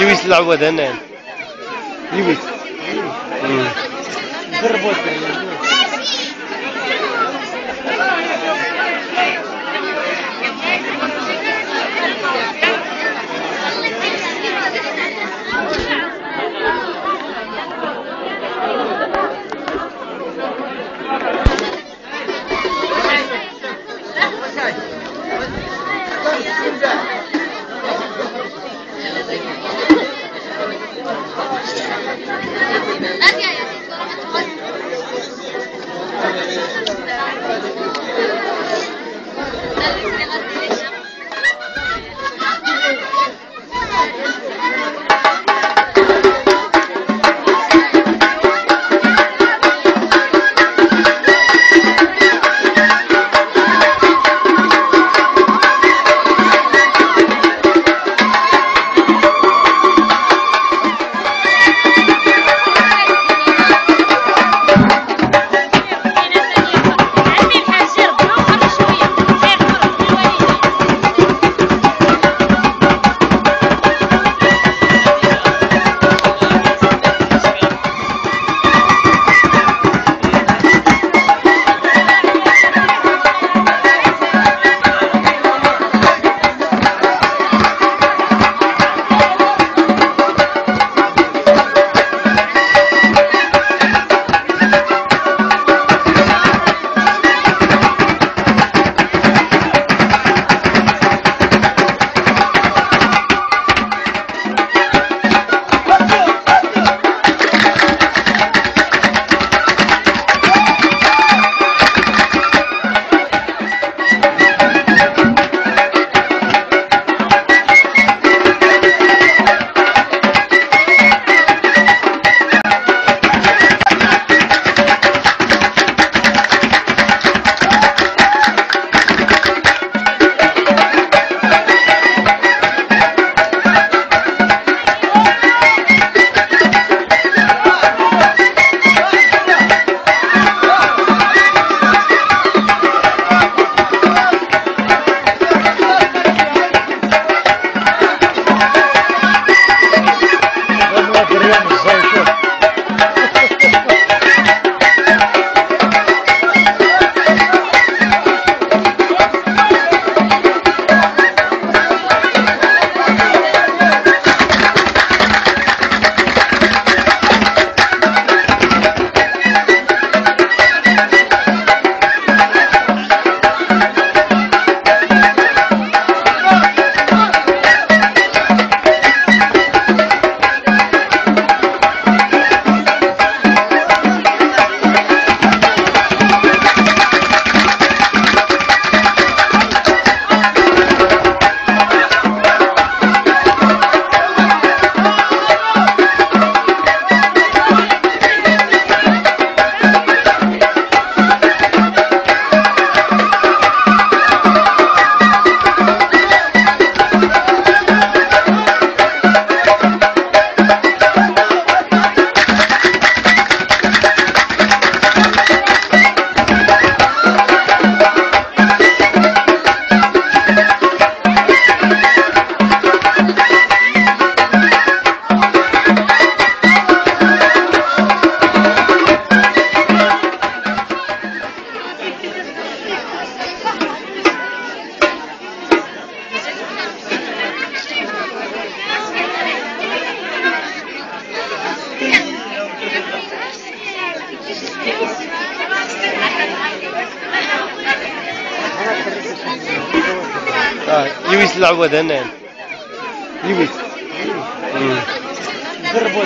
يويس العواد هنا يويس مم. Gracias. آه يويس العواد هنا. يويس. مم. ضربوا